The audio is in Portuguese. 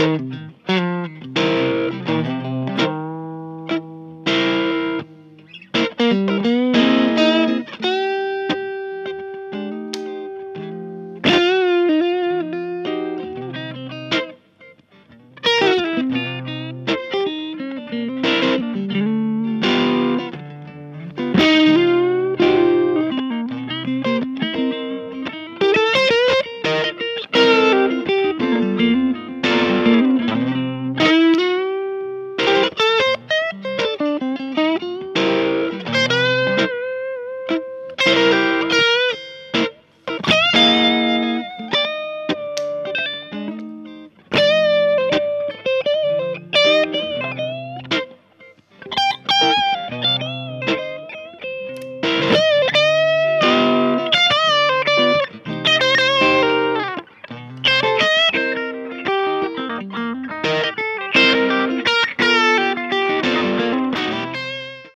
Música